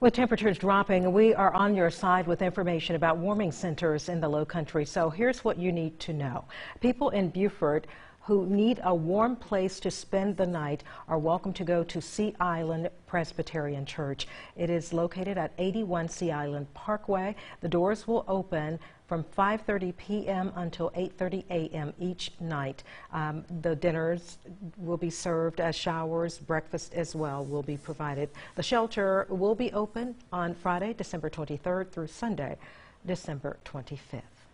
With temperatures dropping, we are on your side with information about warming centers in the Lowcountry. So here's what you need to know. People in Beaufort who need a warm place to spend the night are welcome to go to Sea Island Presbyterian Church. It is located at 81 Sea Island Parkway. The doors will open from 5.30 p.m. until 8.30 a.m. each night. Um, the dinners will be served as showers, breakfast as well will be provided. The shelter will be open on Friday, December 23rd through Sunday, December 25th.